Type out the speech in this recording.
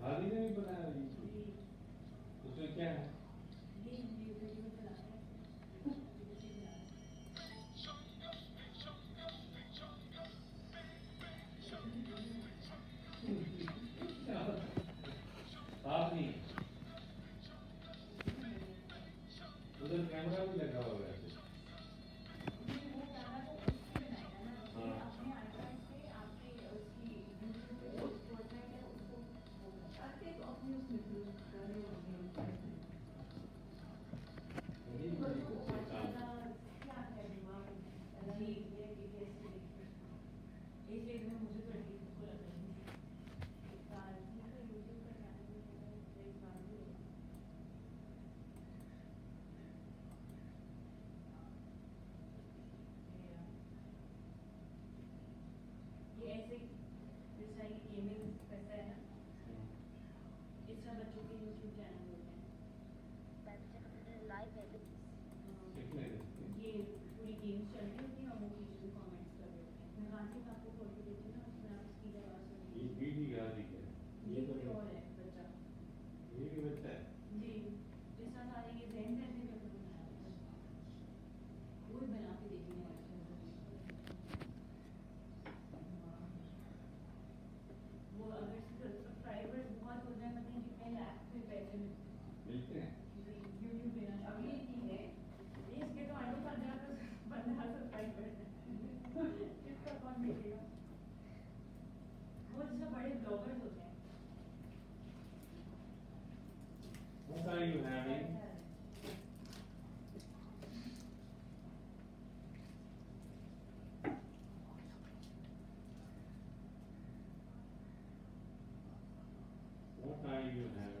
भाभी बनाया उसमें क्या है? कैमरा भी लगा हुआ है ऐसे जैसा कि गेमिंग करता है ना इस तरह बच्चों के यूट्यूब चैनल होते हैं लाइव है ये पूरी गेम्स चल रही होती है और वो पीछे कमेंट्स कर देते हैं मैं का आपको फ़ोटो देती हूँ ना उसमें आप इसकी आवाज़ सुनिए ये भी गाजी है ये कोई और है बच्चा ये भी बच्चा है जी जिस तरह सारे ये जैन जैसे करके बनाया है। वो ही बना के देती हूँ वो अगर सब्सक्राइबर्स बहुत हो जाए मतलब जितने लाख पे पैसे मिलते हैं मिलते हैं यूट्यूब पे ना अभी की है ये इसके तो आलू पंद्रह तो पंद्रह सब्सक्राइबर्स हैं किसका कौन देखेगा वो जैसे बड़े ब्लॉगर्स हैं What are you having? What are you having?